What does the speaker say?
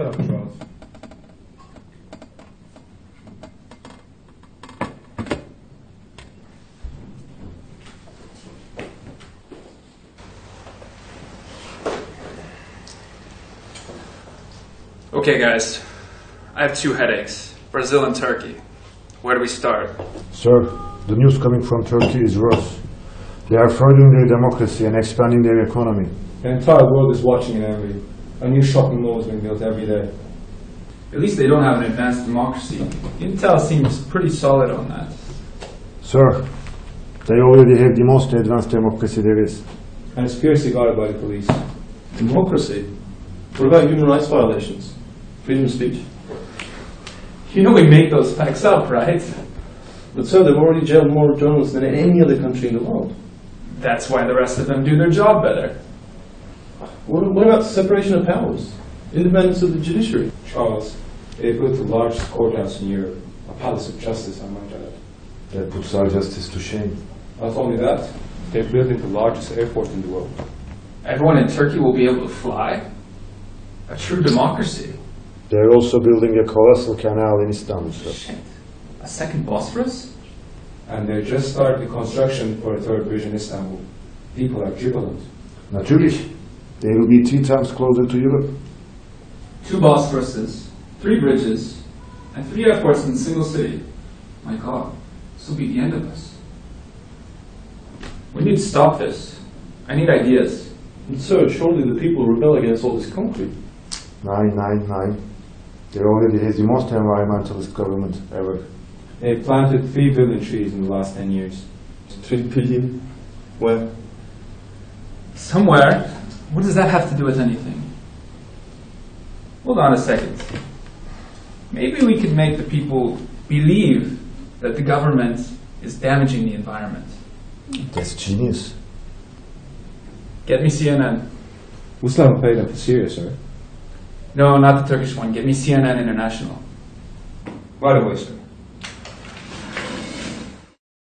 Shut up, Charles. Okay, guys. I have two headaches Brazil and Turkey. Where do we start? Sir, the news coming from Turkey is worse. They are furthering their democracy and expanding their economy. The entire world is watching and envy. A new shopping mall is being built every day. At least they don't have an advanced democracy. Intel seems pretty solid on that. Sir, they already have the most advanced democracy there is. And it's fiercely guarded by the police. Democracy? What about human rights violations? Freedom of speech? You know we make those facts up, right? But sir, they've already jailed more journalists than any other country in the world. That's why the rest of them do their job better. What, what about separation of powers? Independence of the judiciary? Charles, they built the largest courthouse in Europe. A palace of justice, I might add. That puts our justice to shame. Not only that, they're building the largest airport in the world. Everyone in Turkey will be able to fly? A true democracy. They're also building a colossal canal in Istanbul, sir. Shit. A second Bosphorus? And they just started the construction for a third bridge in Istanbul. People are jubilant. Natürlich. They will be three times closer to Europe. Two Bosporuses, three bridges, and three airports in a single city. My god, this will be the end of us. We need to stop this. I need ideas. And sir, surely the people rebel against all this concrete. Nine, nine, nine. They already have the most environmentalist government ever. They planted 3 billion trees in the last 10 years. Three billion? Where? Somewhere? What does that have to do with anything? Hold on a second. Maybe we could make the people believe that the government is damaging the environment. That's genius. Get me CNN. Muslim paid them for Syria, sir. No, not the Turkish one. Get me CNN International. By the way, sir,